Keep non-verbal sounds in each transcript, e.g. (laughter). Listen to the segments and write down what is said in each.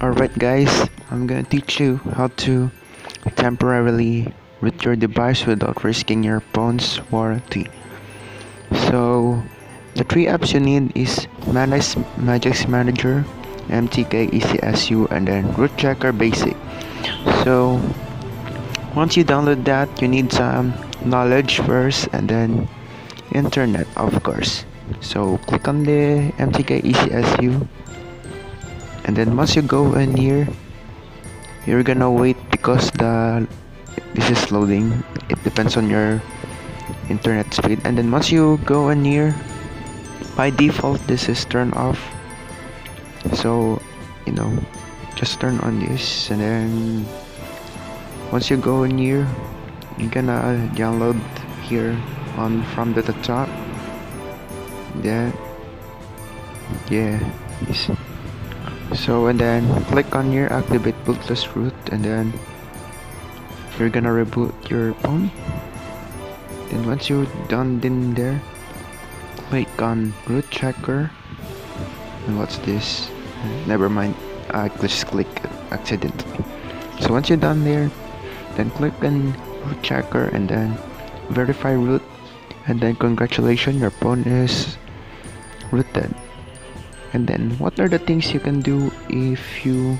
Alright guys, I'm gonna teach you how to temporarily root your device without risking your phone's warranty. So, the three apps you need is Manage Magisk Manager, MTK Easy SU, and then Root Checker Basic. So, once you download that, you need some knowledge first and then internet, of course. So, click on the MTK Easy SU and then once you go in here you're gonna wait because the this is loading. It depends on your internet speed. And then once you go in here by default this is turned off. So you know just turn on this and then once you go in here you're gonna download here on from the, the top. Yeah. Yeah so and then click on your activate bootless root and then you're gonna reboot your phone. Then once you're done in there click on root checker and what's this? Never mind. I just click accidentally. So once you're done there then click on root checker and then verify root. And then congratulations your phone is rooted and then what are the things you can do if you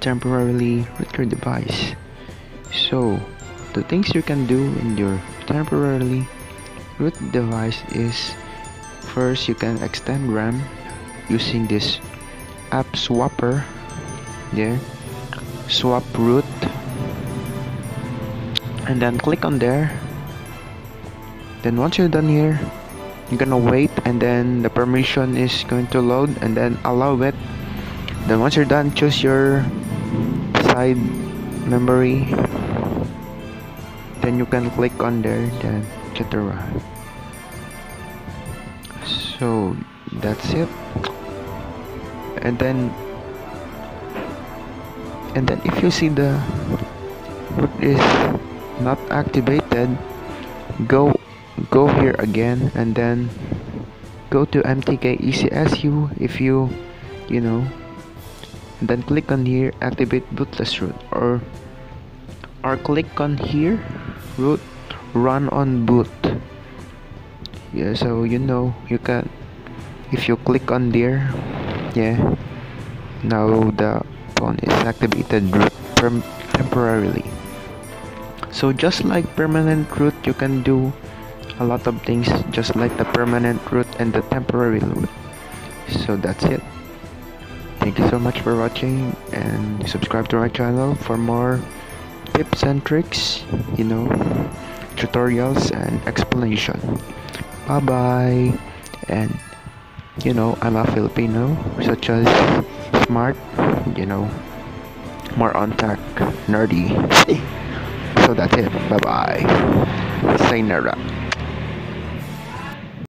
temporarily root your device? So the things you can do in your temporarily root device is first you can extend RAM using this app swapper. Yeah swap root. And then click on there. Then once you're done here you're gonna wait and then the permission is going to load and then allow it. Then once you're done choose your side memory. Then you can click on there then etc so that's it. And then and then if you see the root is not activated go go here again and then go to mtk easy su if you you know and then click on here activate bootless root or or click on here root run on boot. Yeah so you know you can if you click on there yeah now the phone is activated root temporarily. So just like permanent root you can do a lot of things just like the permanent root and the temporary root so that's it. Thank you so much for watching and subscribe to my channel for more tips and tricks you know tutorials and explanation. Bye bye and you know i'm a filipino such as smart you know more on tech nerdy. (laughs) So that's it. Bye bye Say sayonara